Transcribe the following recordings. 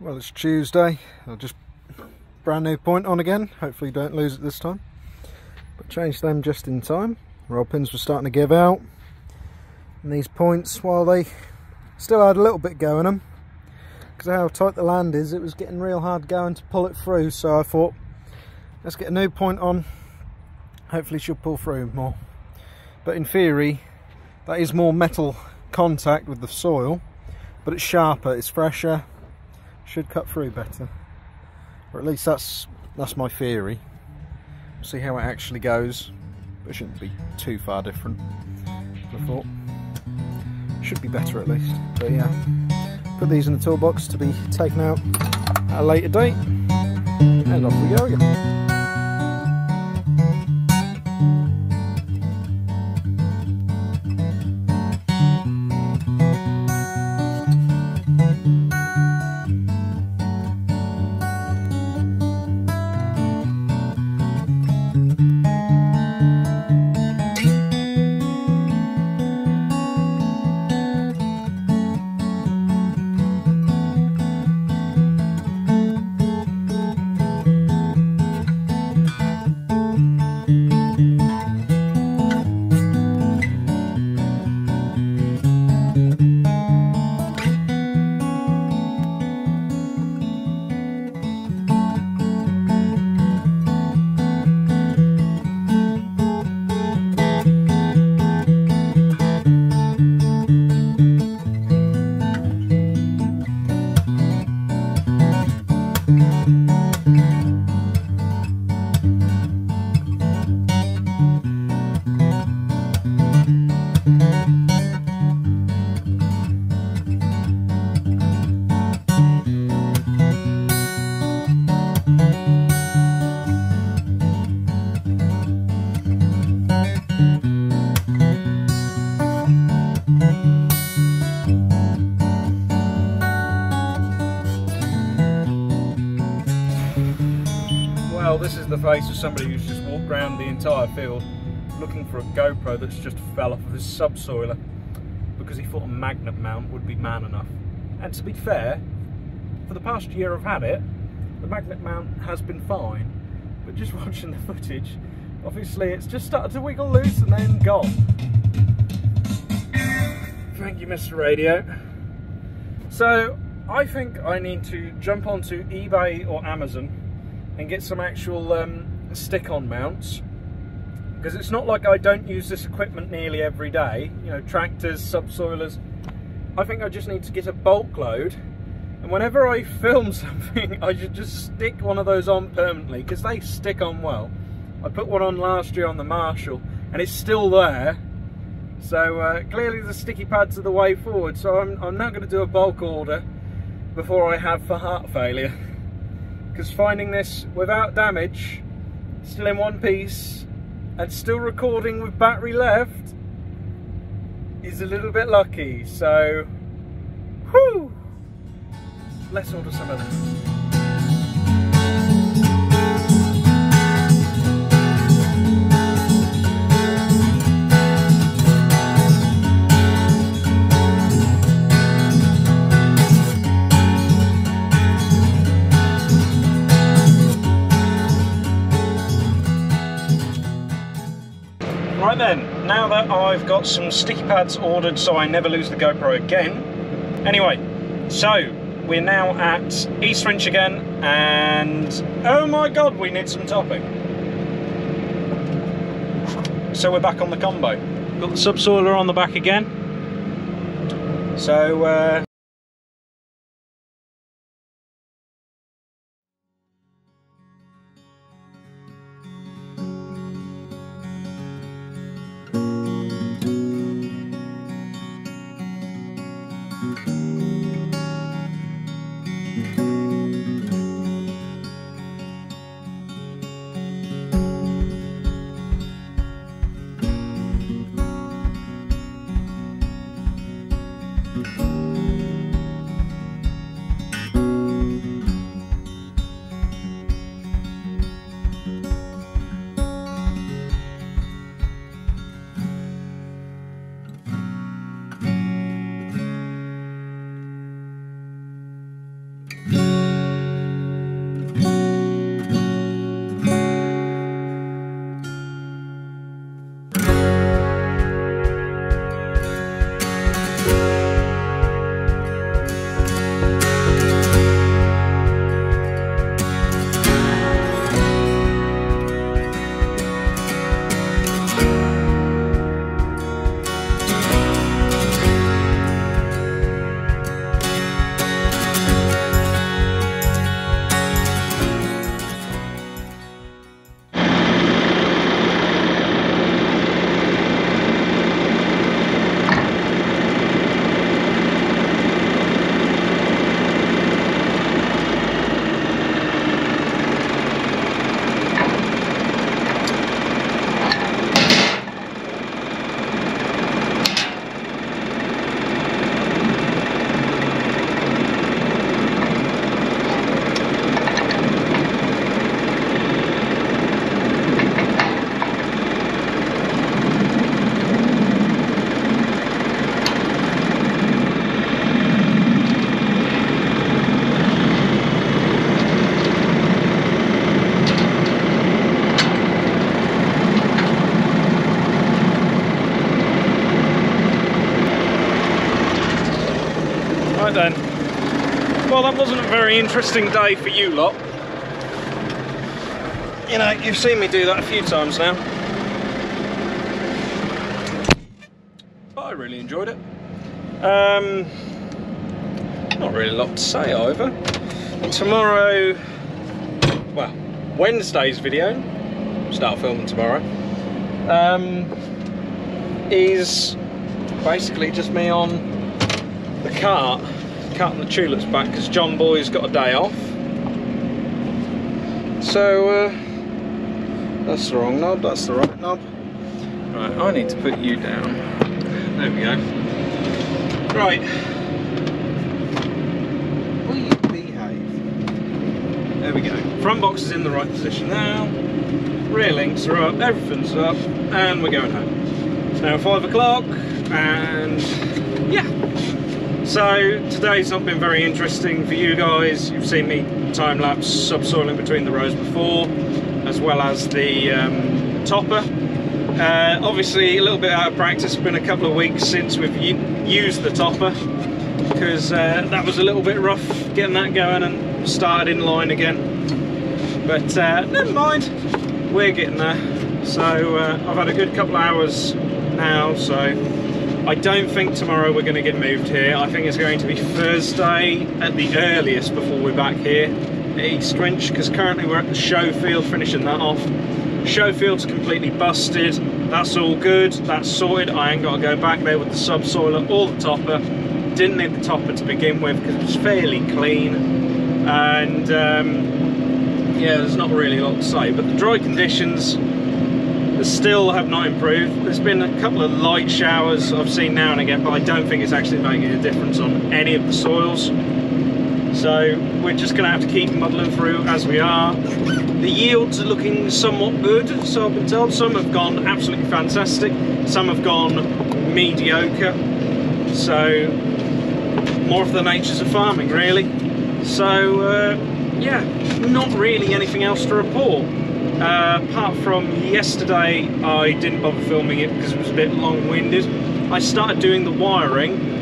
Well, it's Tuesday. I'll just brand new point on again. Hopefully, don't lose it this time. But changed them just in time. Roll pins were starting to give out, and these points, while they still had a little bit going them, because of how tight the land is, it was getting real hard going to pull it through. So I thought, let's get a new point on. Hopefully, she'll pull through more. But in theory, that is more metal contact with the soil, but it's sharper, it's fresher, should cut through better. Or at least that's that's my theory. See how it actually goes. It shouldn't be too far different I thought. Should be better at least. But yeah put these in the toolbox to be taken out at a later date. And off we go again the face of somebody who's just walked around the entire field looking for a GoPro that's just fell off of his subsoiler because he thought a magnet mount would be man enough. And to be fair, for the past year I've had it, the magnet mount has been fine, but just watching the footage, obviously it's just started to wiggle loose and then gone. Thank you, Mr. Radio. So, I think I need to jump onto eBay or Amazon and get some actual um, stick-on mounts. Because it's not like I don't use this equipment nearly every day you know tractors subsoilers. I think I just need to get a bulk load and whenever I film something I should just stick one of those on permanently because they stick on well. I put one on last year on the Marshall and it's still there. So uh, clearly the sticky pads are the way forward so I'm, I'm now going to do a bulk order before I have for heart failure because finding this without damage, still in one piece, and still recording with battery left is a little bit lucky. So, whoo! Let's order some of them. Right then, now that I've got some sticky pads ordered so I never lose the GoPro again. Anyway, so we're now at East Eastwinch again and oh my god, we need some topping. So we're back on the combo. Got the subsoiler on the back again. So uh, Well, that wasn't a very interesting day for you lot. You know, you've seen me do that a few times now. But I really enjoyed it. Um, not really a lot to say either. Tomorrow, well, Wednesday's video, start filming tomorrow, um, is basically just me on the cart cutting the tulips back because John Boy's got a day off. So, uh, that's the wrong knob, that's the right knob. Right, I need to put you down. There we go. Right. Will you behave? There we go. Front box is in the right position now. Rear links are up, everything's up, and we're going home. It's now five o'clock, and so today's not been very interesting for you guys. You've seen me time-lapse subsoiling between the rows before, as well as the um, topper. Uh, obviously a little bit out of practice, it's been a couple of weeks since we've used the topper, because uh, that was a little bit rough getting that going and started in line again. But uh, never mind, we're getting there. So uh, I've had a good couple of hours now, so I don't think tomorrow we're going to get moved here. I think it's going to be Thursday at the earliest before we're back here at Eastwinch because currently we're at the show field finishing that off. Show field's completely busted. That's all good. That's sorted. I ain't got to go back there with the subsoiler or the topper. Didn't need the topper to begin with because it was fairly clean. And um, yeah, there's not really a lot to say. But the dry conditions still have not improved. There's been a couple of light showers I've seen now and again, but I don't think it's actually making a difference on any of the soils. So we're just going to have to keep muddling through as we are. The yields are looking somewhat good, so I've been told. Some have gone absolutely fantastic, some have gone mediocre. So more of the natures of farming, really. So uh, yeah, not really anything else to report. Uh, apart from yesterday, I didn't bother filming it because it was a bit long-winded. I started doing the wiring.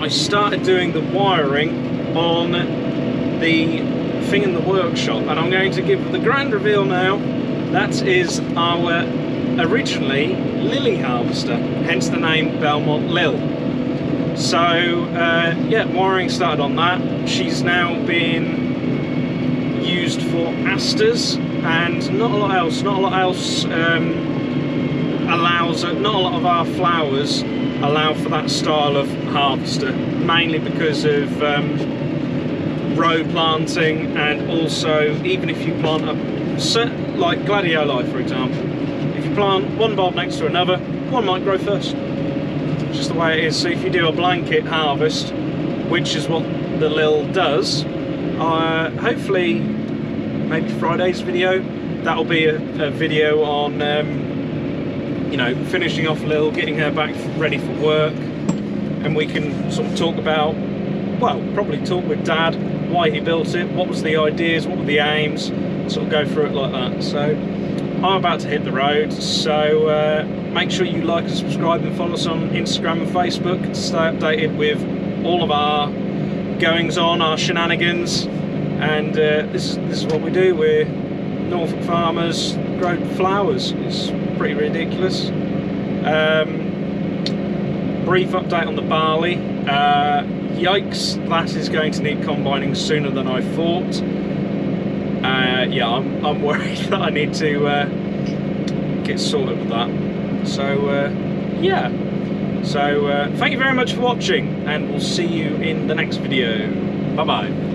I started doing the wiring on the thing in the workshop, and I'm going to give the grand reveal now. That is our originally lily harvester, hence the name Belmont Lil. So uh, yeah, wiring started on that. She's now been used for asters and not a lot else. Not a lot else um, allows. Not a lot of our flowers allow for that style of harvester, mainly because of um, row planting and also even if you plant a set like gladioli for example, if you plant one bulb next to another, one might grow first just the way it is. So if you do a blanket harvest, which is what the Lil does, uh, hopefully maybe Friday's video, that'll be a, a video on, um, you know, finishing off Lil, getting her back ready for work, and we can sort of talk about, well, probably talk with Dad, why he built it, what was the ideas, what were the aims, sort of go through it like that. So I'm about to hit the road, so uh, make sure you like and subscribe and follow us on Instagram and Facebook to stay updated with all of our goings on, our shenanigans. And uh, this, is, this is what we do. We're Norfolk farmers, grow flowers. It's pretty ridiculous. Um, brief update on the barley. Uh, yikes, that is going to need combining sooner than I thought. Uh, yeah, I'm, I'm worried that I need to uh, get sorted with that. So, uh, yeah. So, uh, thank you very much for watching, and we'll see you in the next video. Bye-bye.